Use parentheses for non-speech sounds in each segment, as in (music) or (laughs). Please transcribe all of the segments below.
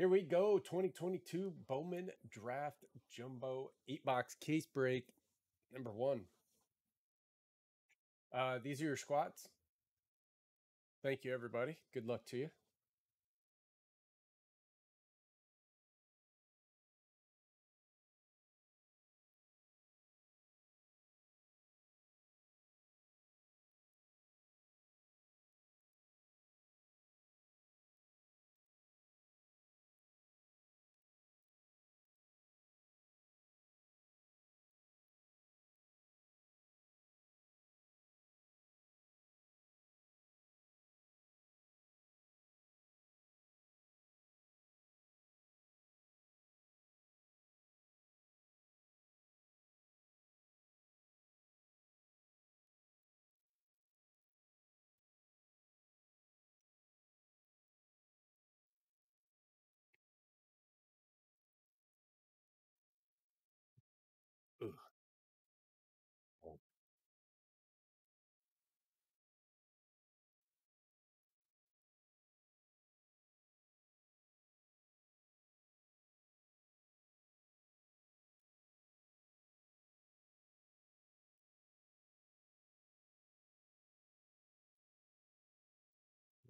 Here we go. 2022 Bowman Draft Jumbo 8 box case break number one. Uh, these are your squats. Thank you, everybody. Good luck to you.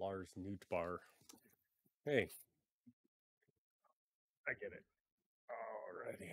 Lars Nootbaar. Hey. I get it. Alrighty.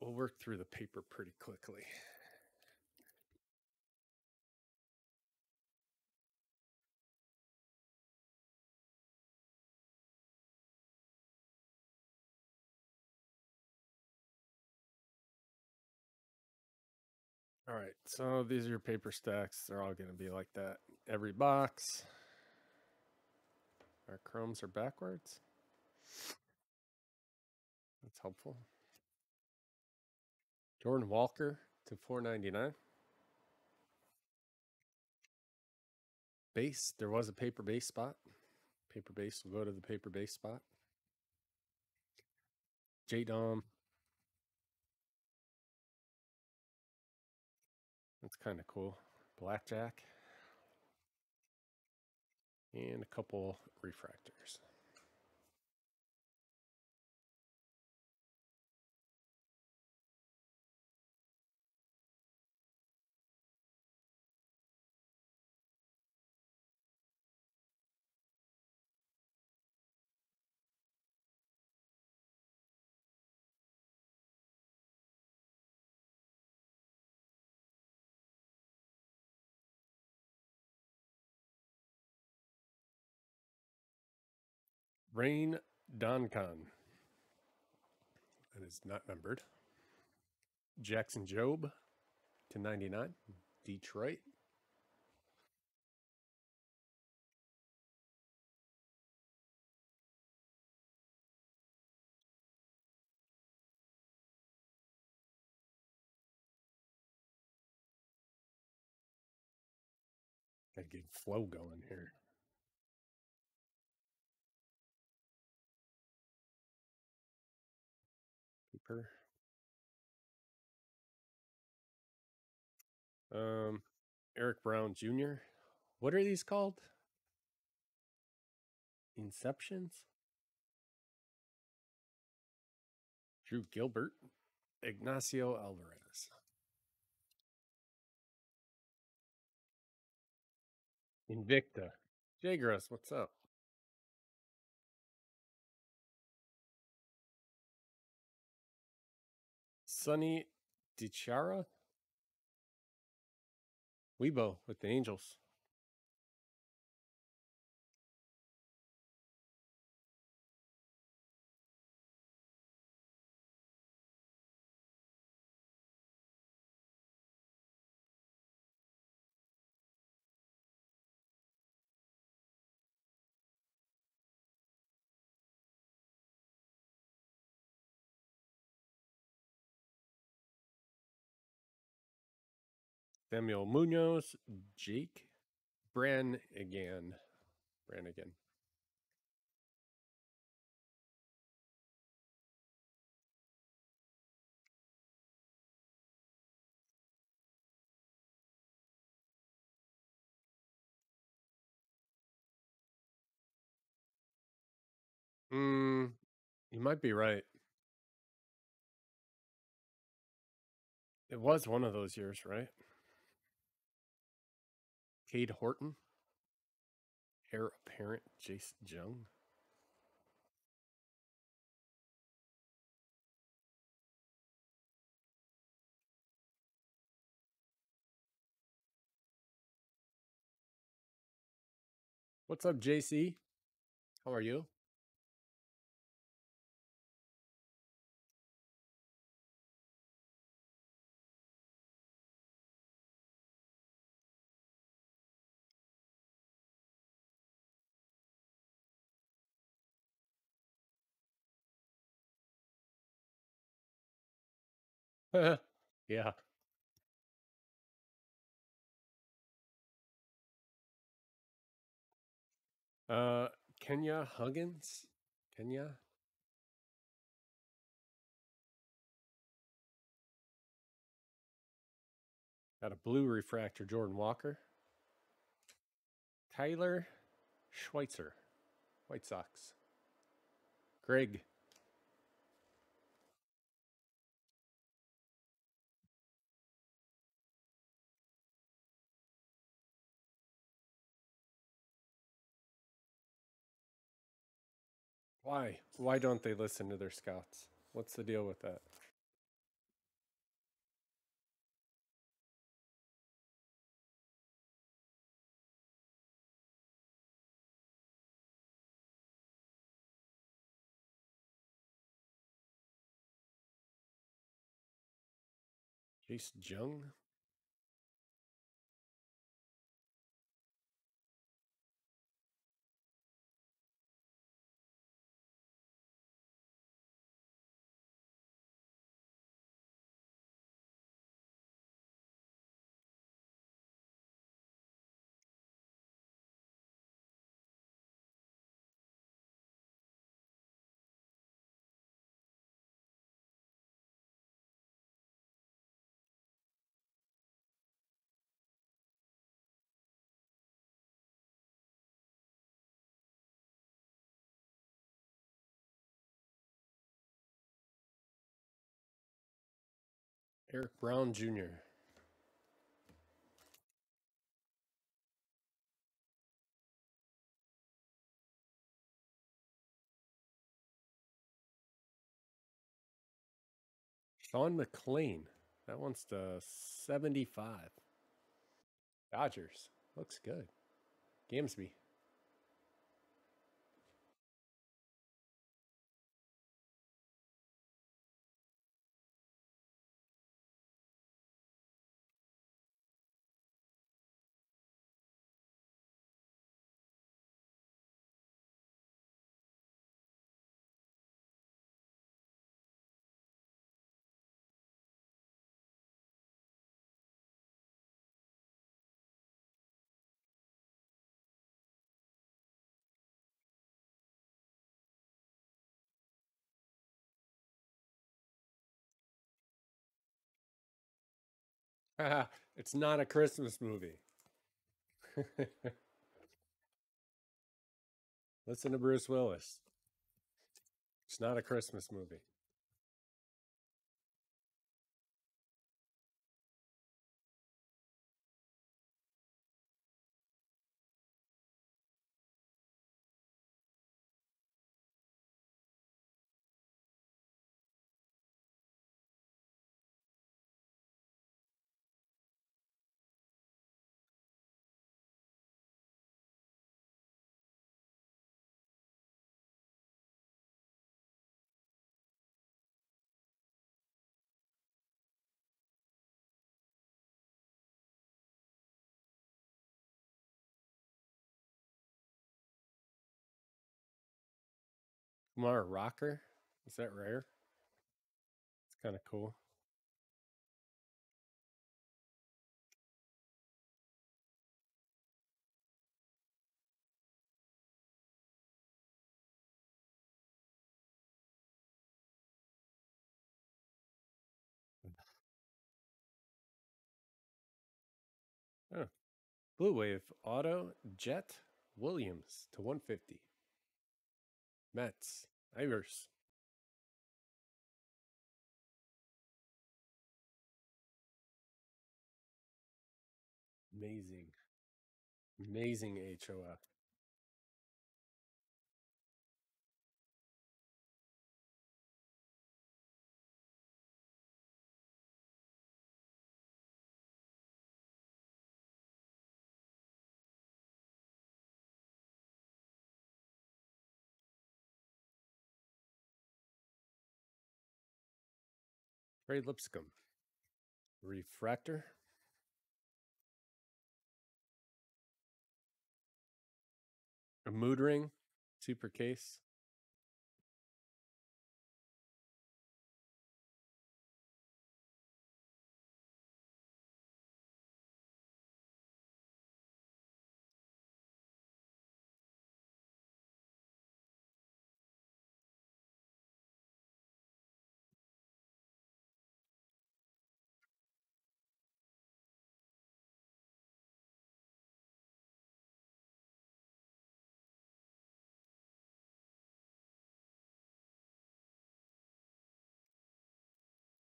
We'll work through the paper pretty quickly. All right, so these are your paper stacks. They're all going to be like that. Every box. Our chromes are backwards. That's helpful. Jordan Walker to 499. Base. There was a paper base spot. Paper base will go to the paper base spot. J Dom. That's kind of cool. Blackjack. And a couple refractors. Rain Doncon. That is not numbered. Jackson Jobe to 99. Detroit. Get flow going here. Um, Eric Brown Jr. What are these called? Inceptions? Drew Gilbert. Ignacio Alvarez. Invicta. Jagras, what's up? Sonny DiChiara. Weibo with the Angels. Samuel Munoz, Jake Bran again. Brannigan. Mm, you might be right. It was one of those years, right? Cade Horton, heir apparent Jace Jung. What's up, JC? How are you? (laughs) yeah. Uh, Kenya Huggins? Kenya? Got a blue refractor, Jordan Walker. Tyler Schweitzer, White Sox. Greg. Why? Why don't they listen to their scouts? What's the deal with that? Jace Jung? Eric Brown Jr. Sean McLean. That one's to 75. Dodgers. Looks good. Gamesby. (laughs) it's not a Christmas movie. (laughs) Listen to Bruce Willis. It's not a Christmas movie. Kumar Rocker. Is that rare? It's kind of cool. Oh. Blue Wave Auto Jett Williams to 150. Mets. Ivers. Amazing. Amazing HOF. Ray Lipscomb. Refractor. A mood ring. Super case.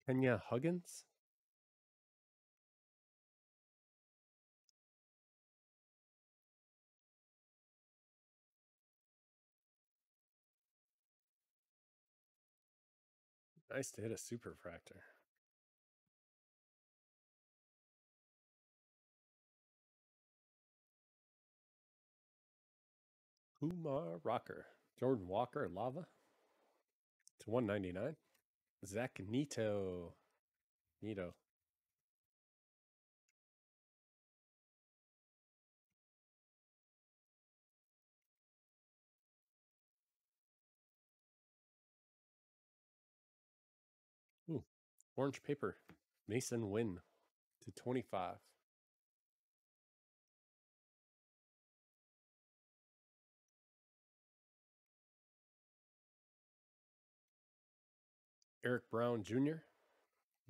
Kenya Huggins. Nice to hit a super fractor. Kumar Rocker. Jordan Walker Lava to 199. Zach Neto. Neto. Ooh, orange paper. Mason Win to 25. Eric Brown Jr.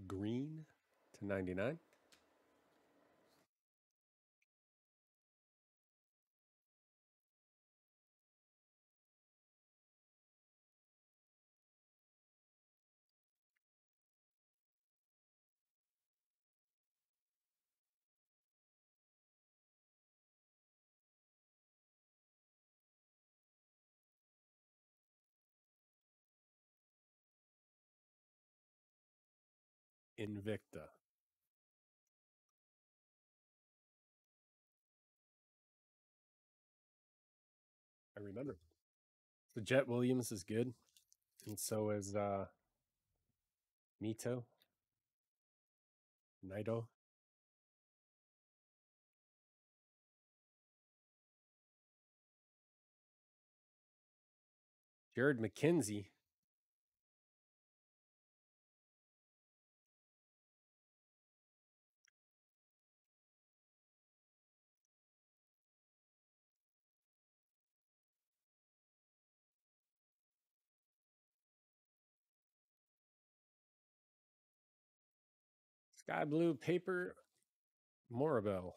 Green to 99. Invicta. I remember. So Jett Williams is good. And so is uh Mito. Naito. Jared McKenzie. Sky blue paper. Morabel.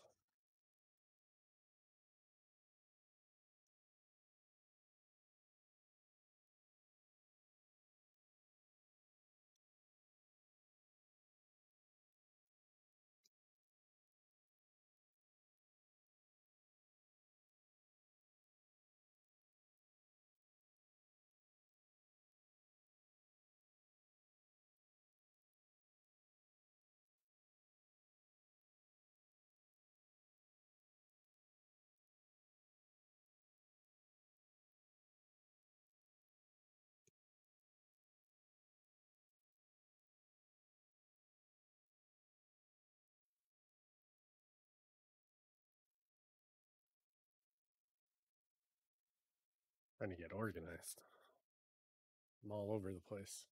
Trying to get organized. I'm all over the place.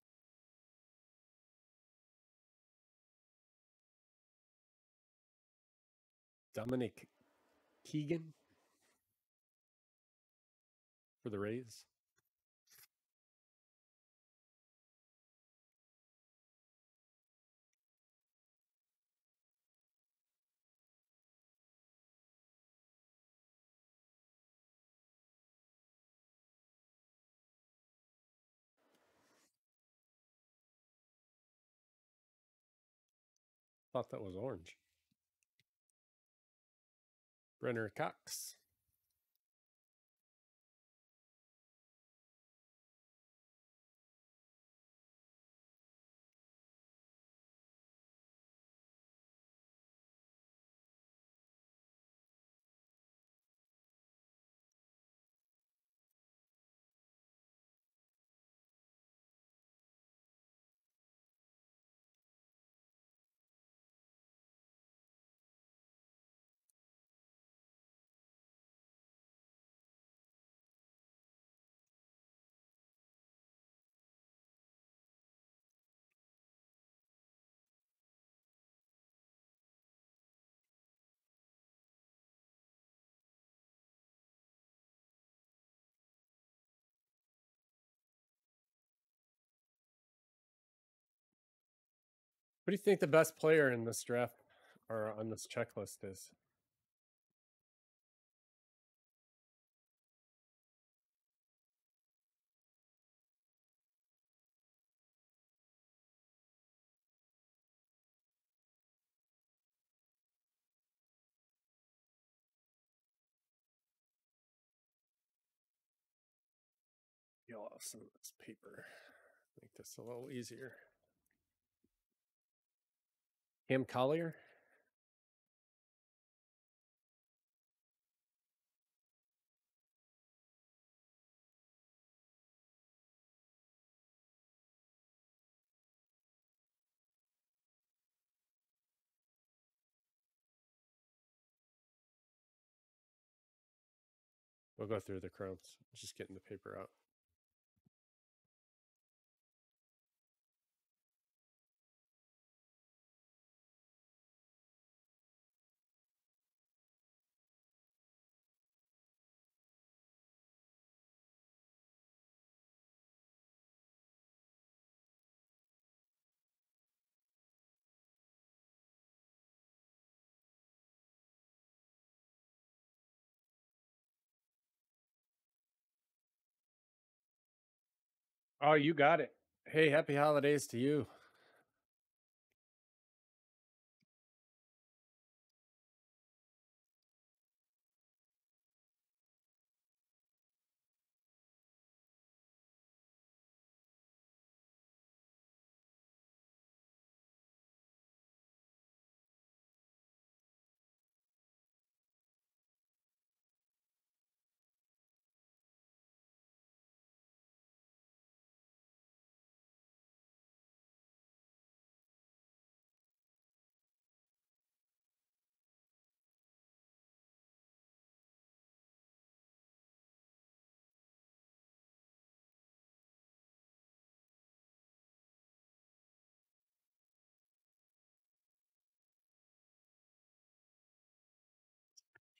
Dominic Keegan for the Rays. Thought that was orange. Brenner Cox. Do you think the best player in this draft or on this checklist is? Peel off some of this paper. Make this a little easier. Cam Collier. We'll go through the chromes. Just getting the paper out. Oh, you got it. Hey, happy holidays to you.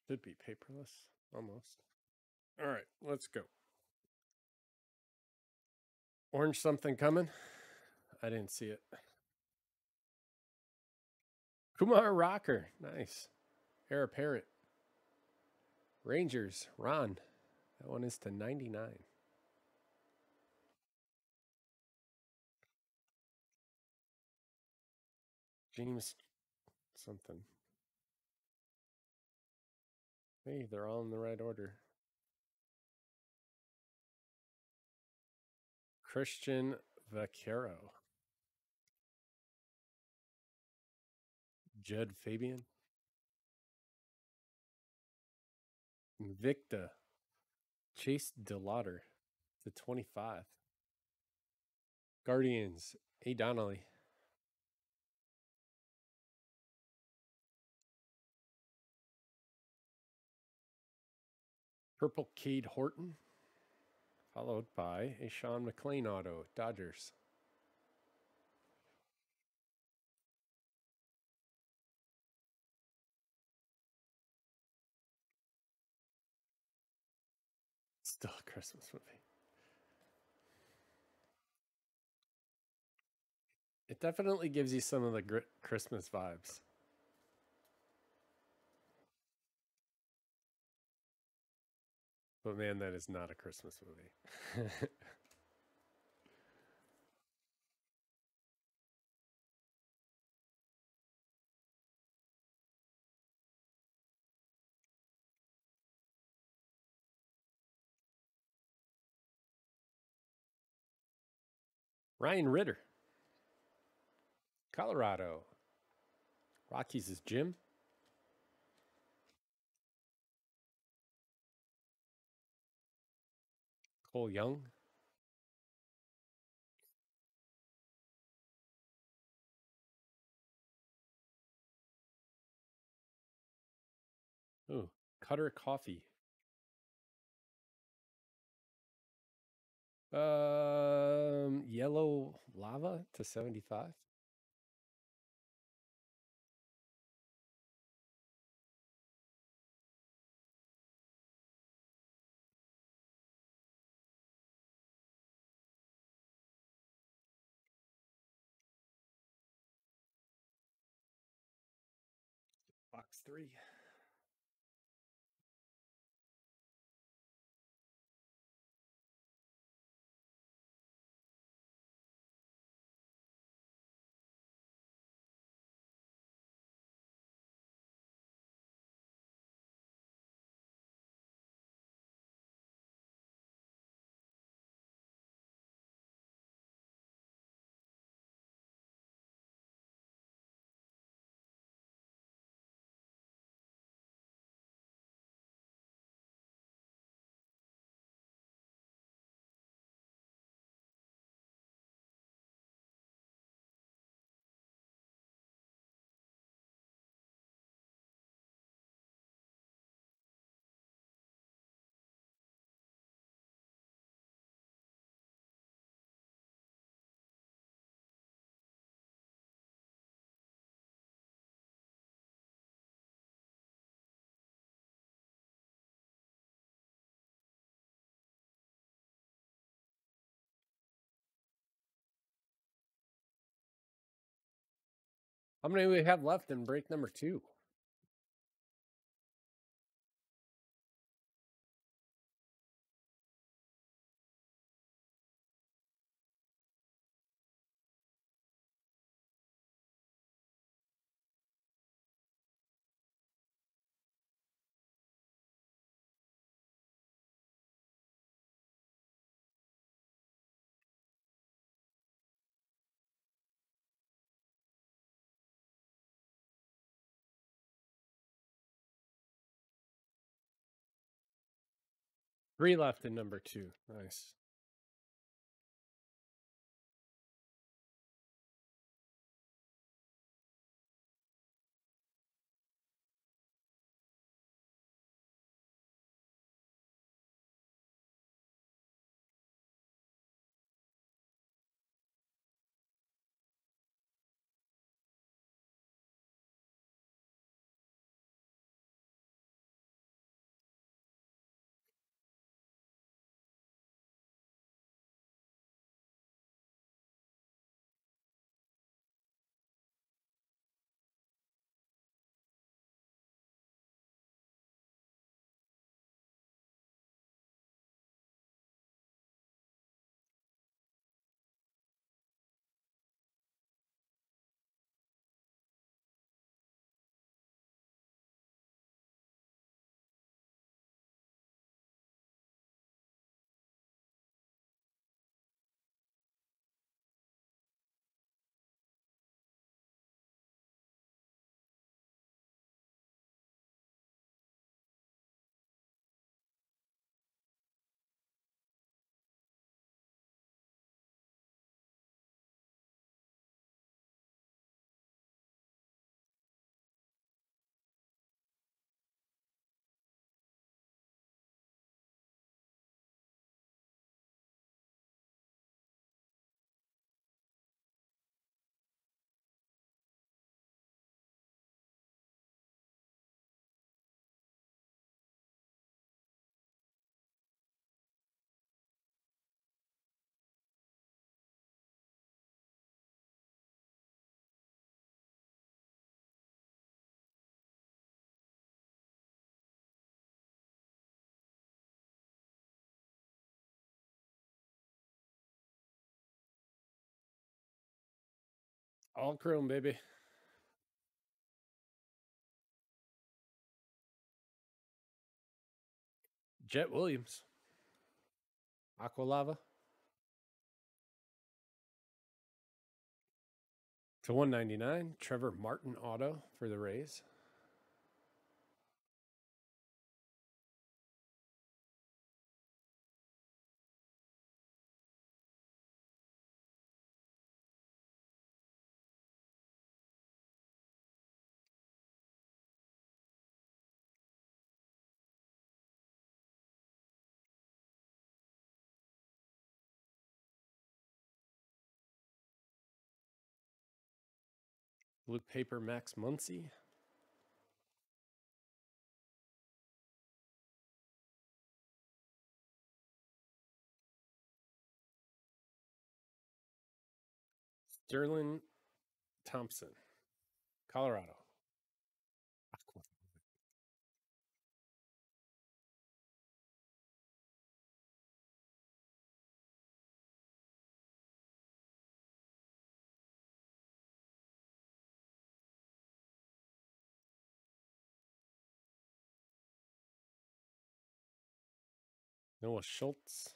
Should be paperless almost. All right, let's go. Orange something coming? I didn't see it. Kumar Rocker. Nice. Era Parrot. Rangers. Ron. That one is to 99. James something. Hey, they're all in the right order. Christian Vaquero. Judd Fabian. Victa. Chase DeLauter. The 25. Guardians. A. Donnelly. Purple Cade Horton. Followed by a Sean McLean auto, Dodgers. Still a Christmas movie. It definitely gives you some of the Christmas vibes. But man, that is not a Christmas movie. (laughs) Ryan Ritter. Colorado. Rockies is Jim. Cole Young. Ooh, Cutter Coffey. Um, yellow lava to 75. Three. How many we have left in break number two? Three left in number two. Nice. All chrome, baby. Jett Williams. Aqualava. To 199, Trevor Martin auto for the Rays. Blue paper Max Muncy. Sterling Thompson, Colorado. Noah Schultz.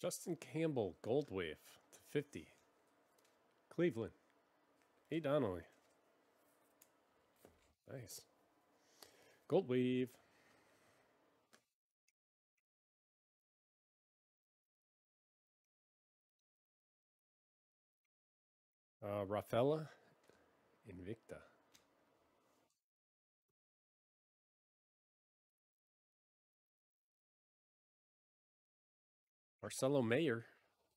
Justin Campbell, Gold Wave to 50. Cleveland. Hey, Donnelly. Nice. Gold Uh, Rafaela Invicta. Marcelo Mayer,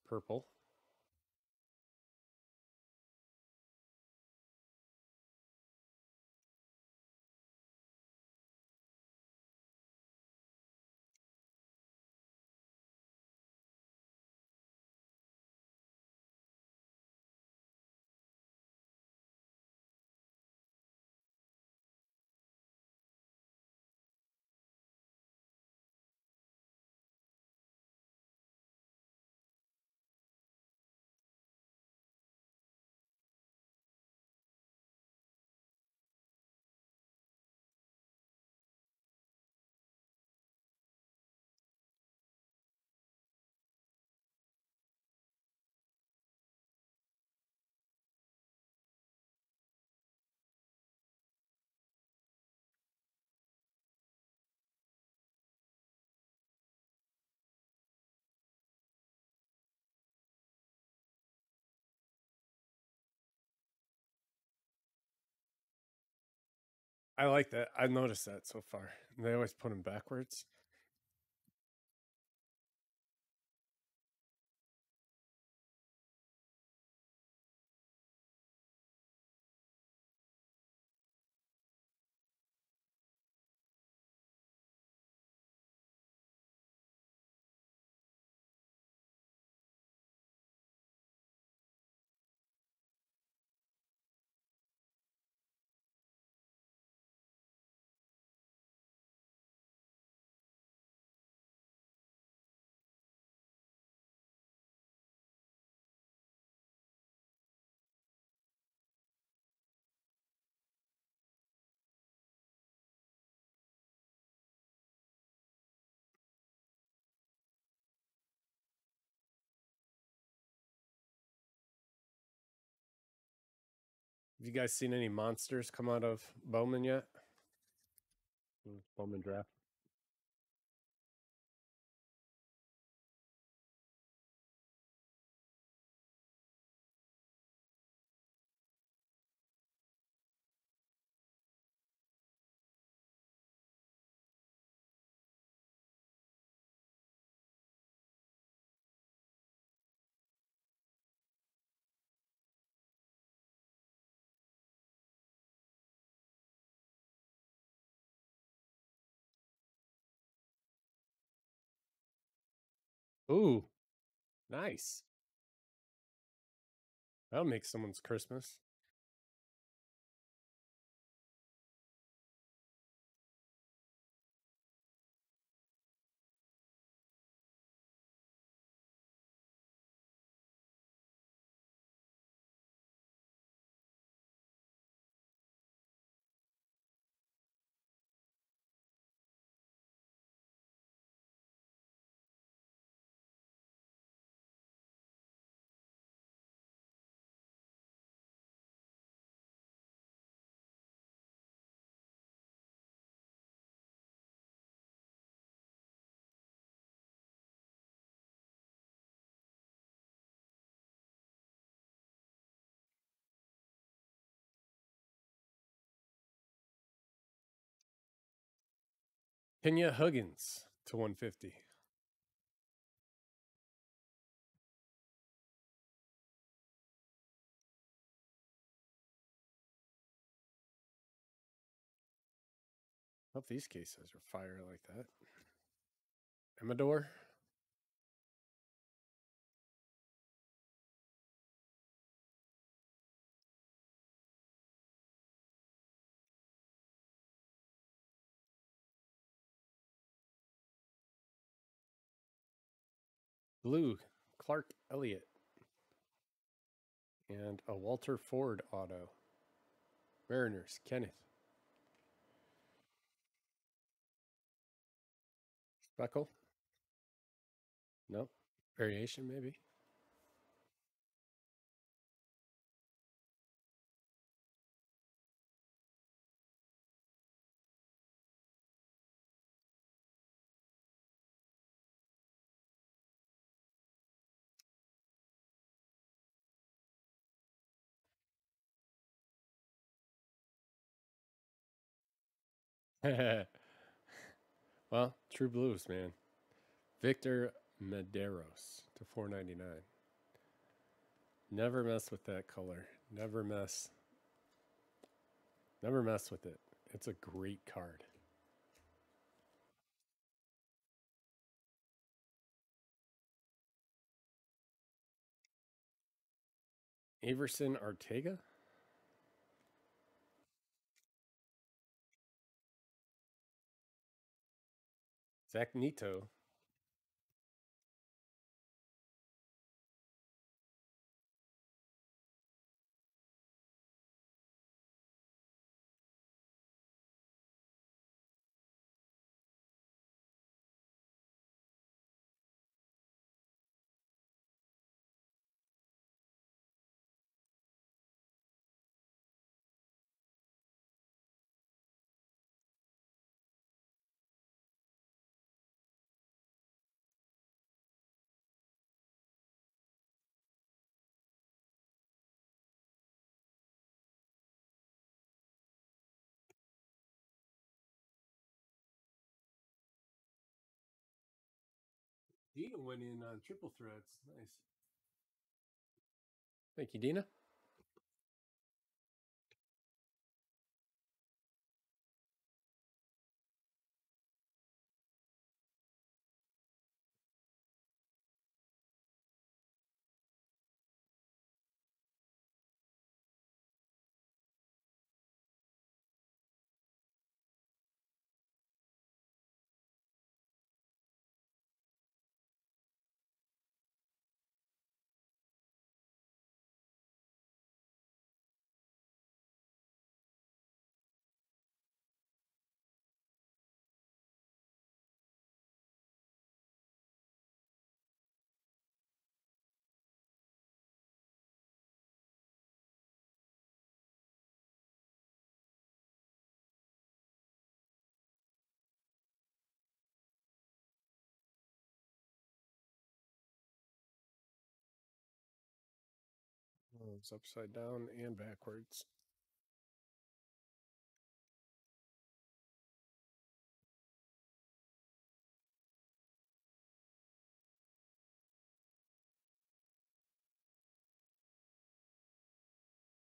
purple. I like that. I've noticed that so far. They always put them backwards. Have you guys seen any monsters come out of Bowman yet? Mm, Bowman draft. Ooh, nice. That'll make someone's Christmas. Kenya Huggins to 150. Hope these cases are fire like that. Amador. Blue, Clark Elliott. And a Walter Ford auto. Mariners, Kenneth. Speckle? No. Variation, maybe? (laughs) well, True Blues, man. Victor Mederos to 499. Never mess with that color. Never mess. Never mess with it. It's a great card. Aeverson Arteaga? Zach Neto. Dina went in on triple threats. Nice. Thank you, Dina. Oh, it's upside down and backwards.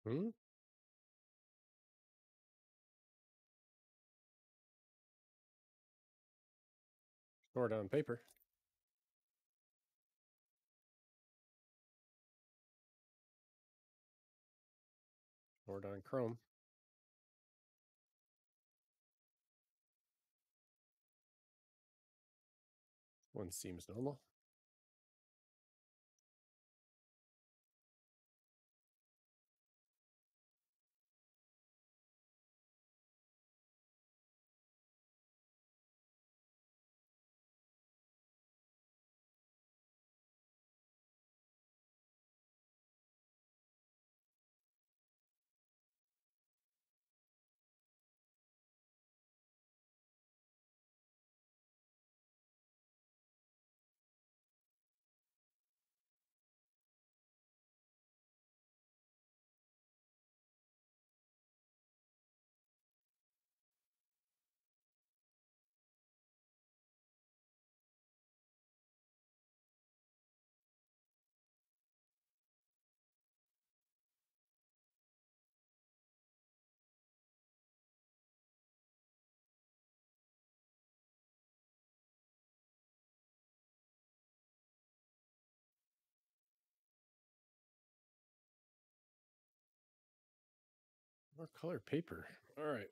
Hmm? Short on paper. Short on chrome. One seems normal. More color paper. All right.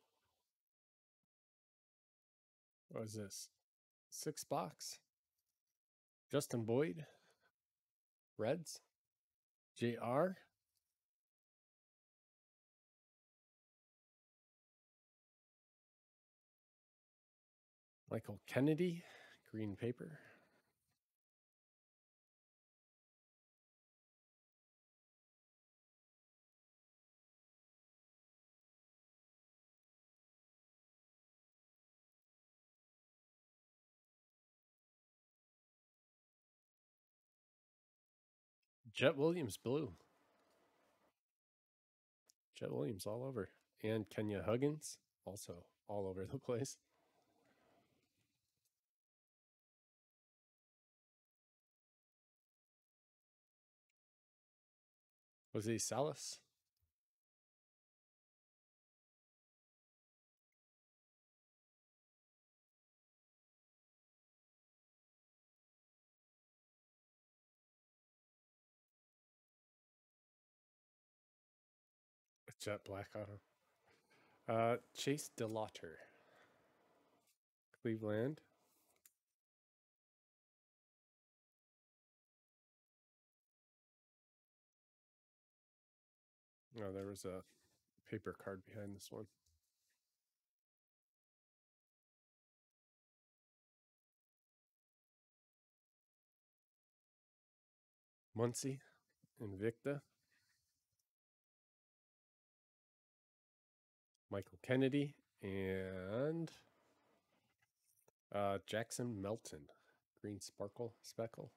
What is this? Six box. Justin Boyd. Reds. JR. Michael Kennedy. Green paper. Jett Williams blue. Jett Williams all over. And Kenya Huggins also all over the (laughs) place. Jose Salas. Jet black auto. Uh, Chase DeLauter. Cleveland. Oh, there was a paper card behind this one. Muncie, Invicta. Michael Kennedy and uh, Jackson Melton, green sparkle speckle.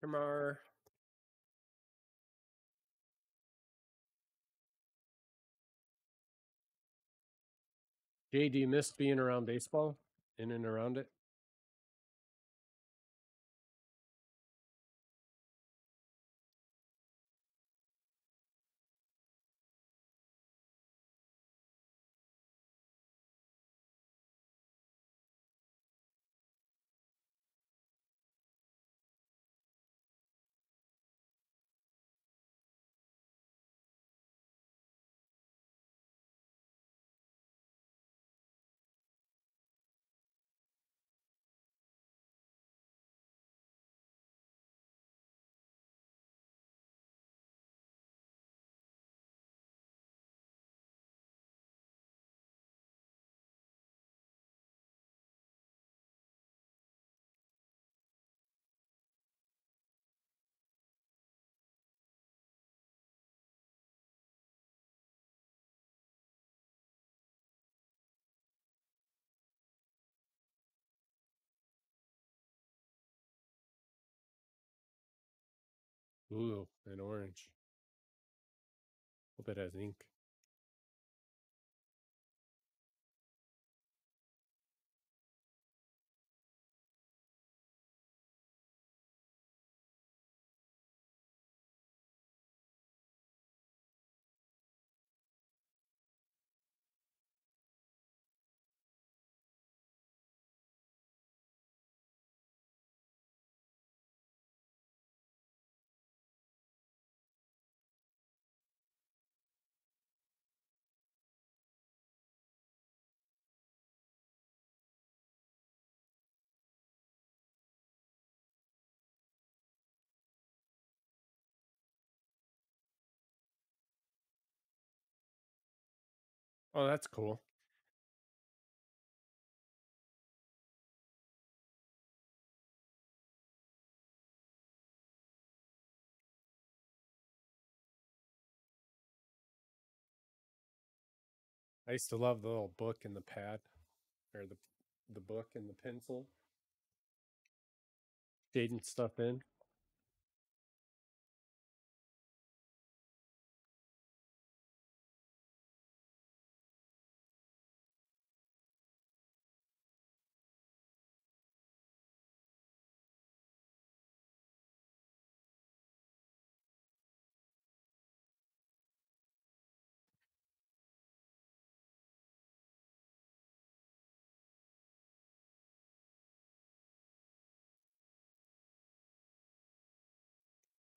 Kamar. Jay, do you miss being around baseball? In and around it? Ooh, an orange. Hope it has ink. Oh, that's cool. I used to love the little book and the pad, or the the book and the pencil, shading stuff in.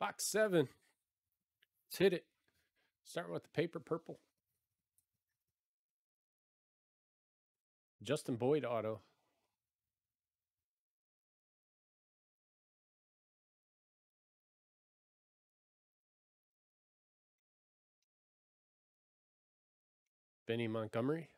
Box seven. Let's hit it. Starting with the paper purple. Justin Boyd auto. Benny Montgomery.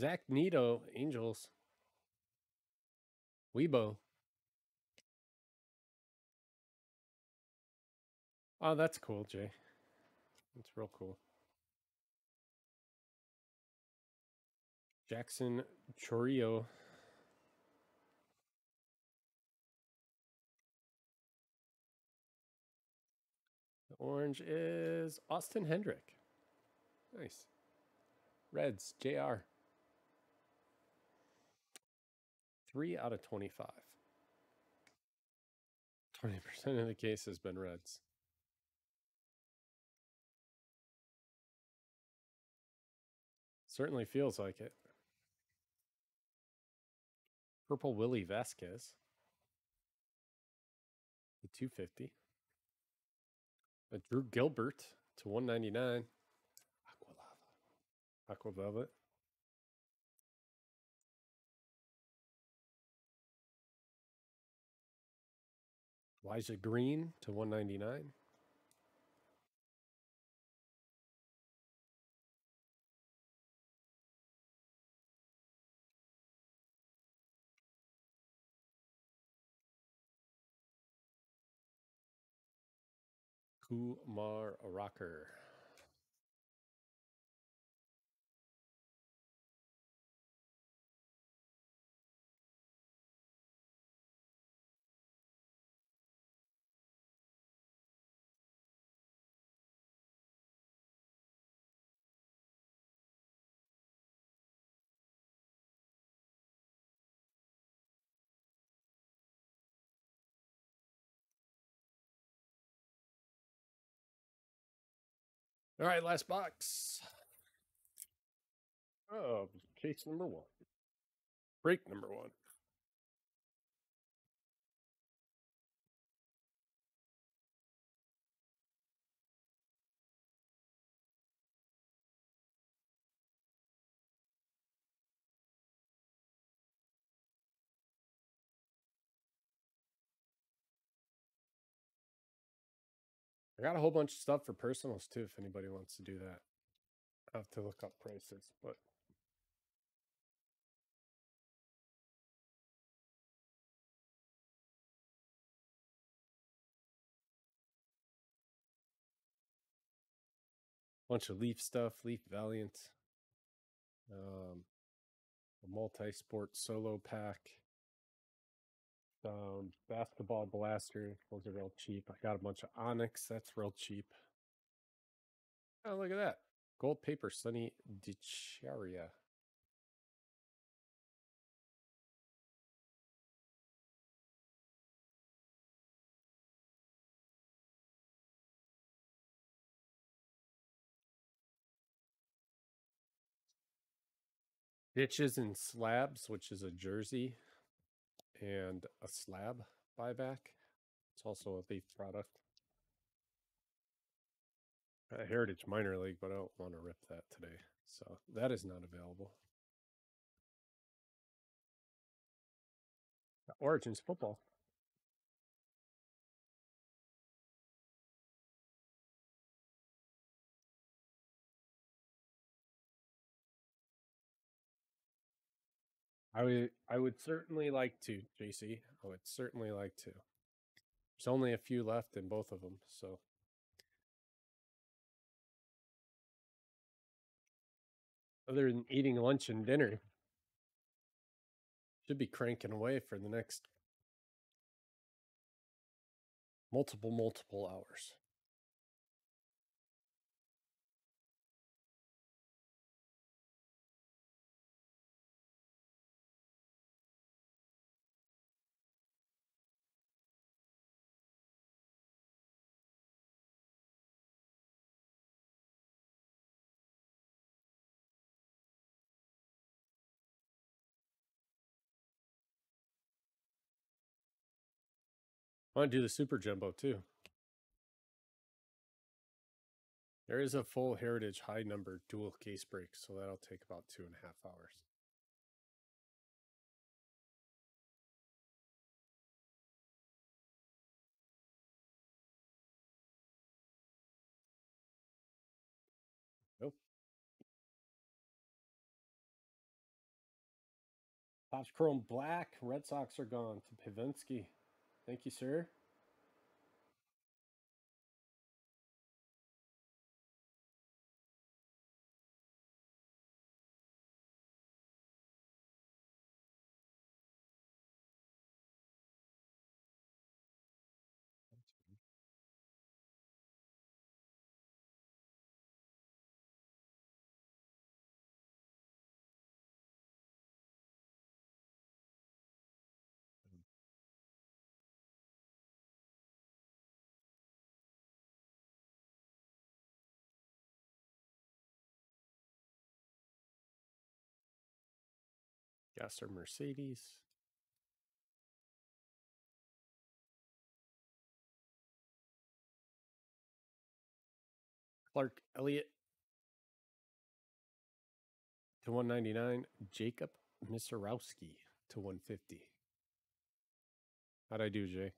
Zach Neto, Angels. Weibo. Oh, that's cool, Jay. That's real cool. Jackson Chourio. The orange is Austin Hendrick. Nice. Reds, JR. Three out of 25. 20% of the case has been Reds. Certainly feels like it. Purple Willy Vasquez. The 250. A Drew Gilbert to 199. Aqua Aqua Elijah Green to 199. Kumar Rocker. All right, last box. Oh, case number one. Break number one. I got a whole bunch of stuff for personals too, if anybody wants to do that. I have to look up prices, but bunch of Leaf stuff, Leaf Valiant, um, a multi-sport solo pack, um, basketball blaster. Those are real cheap. I got a bunch of Onyx. That's real cheap. Oh, look at that. Gold paper, Sonny DiChiara. Ditches and slabs, which is a jersey and a slab buyback. It's also a leaf product. A Heritage Minor League, but I don't want to rip that today. So that is not available. Origins football. I would I would certainly like to, JC. I would certainly like to. There's only a few left in both of them, so other than eating lunch and dinner, should be cranking away for the next multiple multiple hours. Want to do the super jumbo too. There is a full heritage high number dual case break, so that'll take about two and a half hours. Nope. Topps Chrome Black. Red Sox are gone to Pavinsky. Thank you, sir. Gasser Mercedes. Clark Elliott to 199. Jacob Misiorowski to 150. How'd I do, Jay?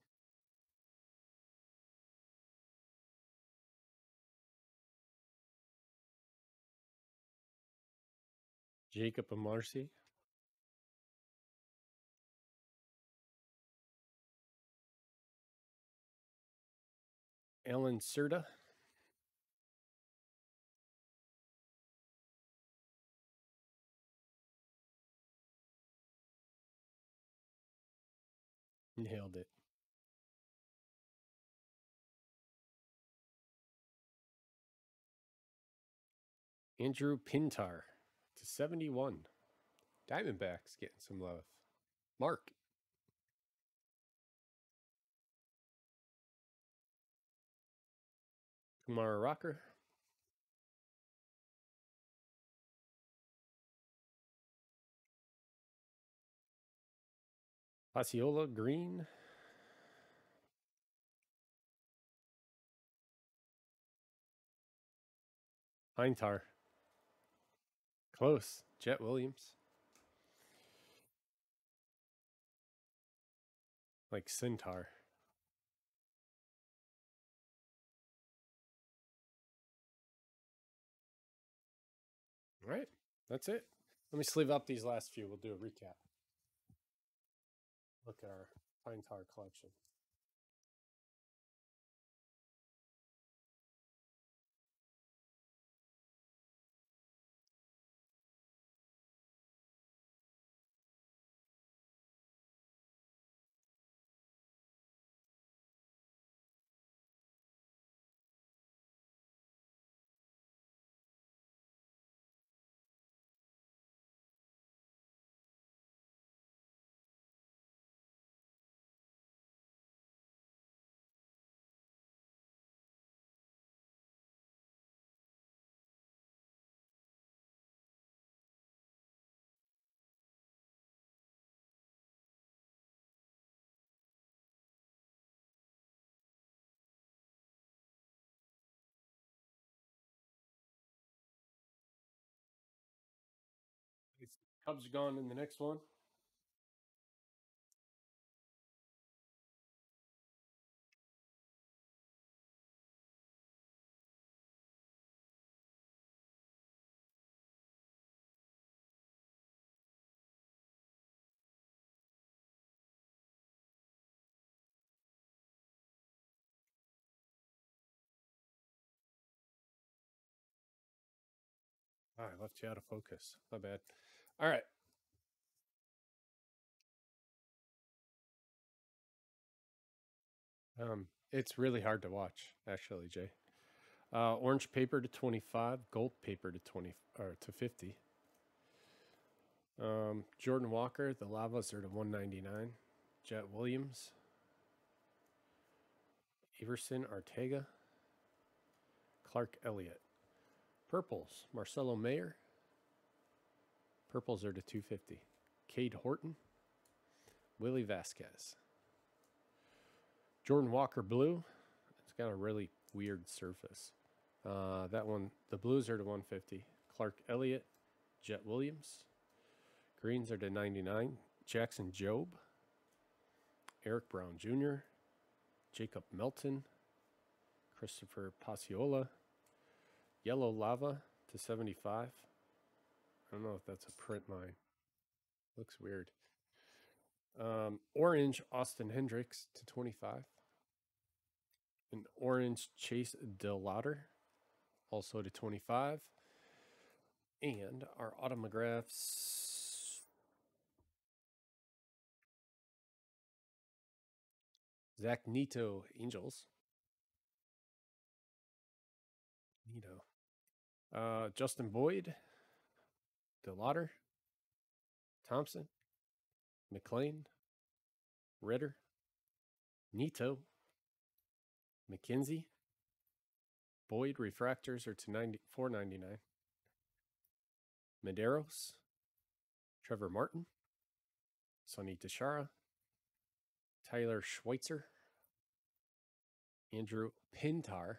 Jacob and Alan Serta. Nailed it. Andrew Pintar to 71. Diamondbacks getting some love. Mark. Kumar Rocker. Osceola Green. Heintar. Close. Jett Williams. Like Centaur. That's it. Let me sleeve up these last few. We'll do a recap. Look at our Pine Tar collection. Cubs are gone in the next one. I left you out of focus. My bad. All right. Um, it's really hard to watch, actually, Jay. Uh, orange paper to 25, gold paper to 20 or to 50. Um, Jordan Walker, the lavas are to 199. Jett Williams, Everson Arteaga, Clark Elliott. Purples, Marcelo Mayer. Purples are to 250. Cade Horton, Willy Vasquez. Jordan Walker Blue. It's got a really weird surface. Uh, that one, the blues are to 150. Clark Elliott, Jett Williams. Greens are to 99. Jackson Jobe, Eric Brown Jr., Jacob Melton, Christopher Pasiola, Yellow Lava to 75. I don't know if that's a print line. Looks weird. Um, orange Austin Hendricks to 25. An orange Chase DeLauter also to 25. And our automographs. Zach Neto Angels. Neto. Uh, Justin Boyd. DeLauter. Thompson. McLean. Ritter. Neto. McKenzie. Boyd refractors are to 90, 499. Mederos. Trevor Martin. Sonny Tashara. Tyler Schweitzer. Andrew Pintar.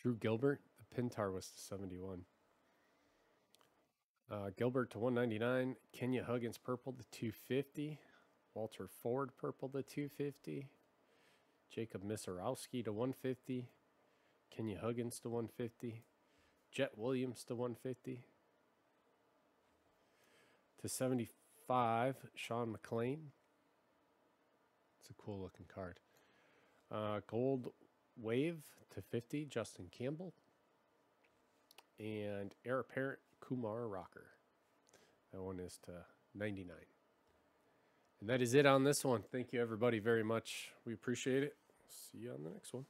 Drew Gilbert. Pintar was to 71. Uh, Gilbert to 199. Kenya Huggins purple to 250. Walter Ford purple to 250. Jacob Misiorowski to 150. Kenya Huggins to 150. Jett Williams to 150. To 75, Sean McLean. It's a cool looking card. Uh, gold Wave to 50, Justin Campbell. And Heir Apparent Kumar Rocker. That one is to 99. And that is it on this one. Thank you, everybody, very much. We appreciate it. See you on the next one.